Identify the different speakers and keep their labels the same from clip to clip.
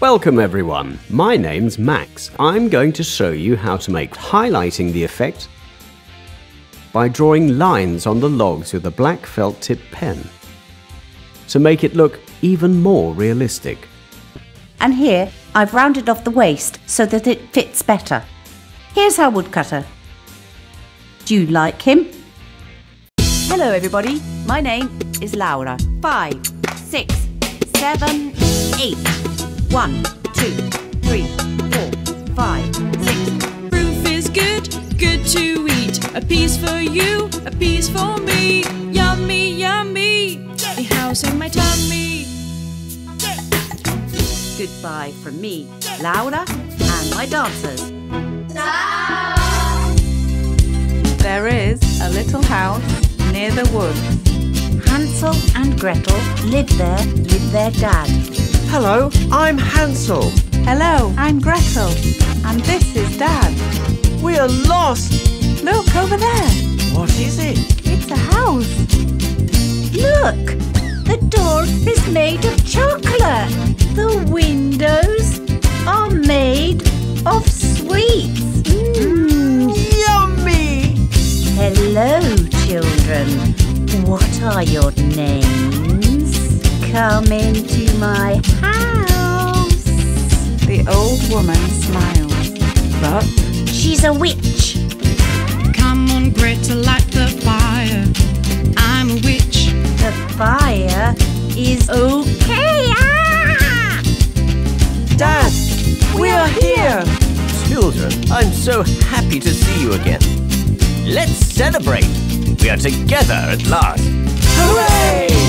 Speaker 1: Welcome everyone. My name's Max. I'm going to show you how to make highlighting the effect by drawing lines on the logs with a black felt tip pen to make it look even more realistic.
Speaker 2: And here I've rounded off the waist so that it fits better. Here's our woodcutter. Do you like him? Hello everybody, my name is Laura. Five, six, seven, eight. One, two, three, four, five, six.
Speaker 3: Proof is good, good to eat. A piece for you, a piece for me. Yummy, yummy. The house in my tummy.
Speaker 2: Goodbye from me, Laura, and my dancers.
Speaker 4: There is a little house near the woods.
Speaker 2: Hansel and Gretel live there with their dad.
Speaker 5: Hello, I'm Hansel.
Speaker 4: Hello, I'm Gretel, and this is Dad.
Speaker 5: We are lost.
Speaker 4: Look over there.
Speaker 5: What is it?
Speaker 4: It's a house.
Speaker 2: Look! The door is made of chocolate. The windows are made of sweets. Mm.
Speaker 5: Yummy!
Speaker 2: Hello, children. What are your names? Come into my house.
Speaker 4: The old woman smiles, but
Speaker 2: She's a witch.
Speaker 3: Come on, Gretel, light the fire. I'm a witch.
Speaker 2: The fire is okay. Ah!
Speaker 5: Dad, we are here.
Speaker 6: Children, I'm so happy to see you again. Let's celebrate. We are together at last.
Speaker 5: Hooray!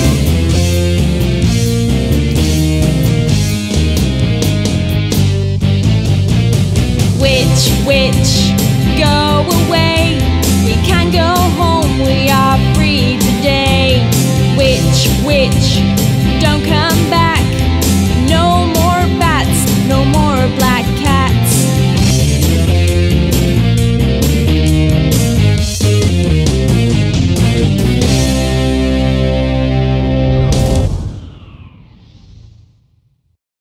Speaker 3: Witch,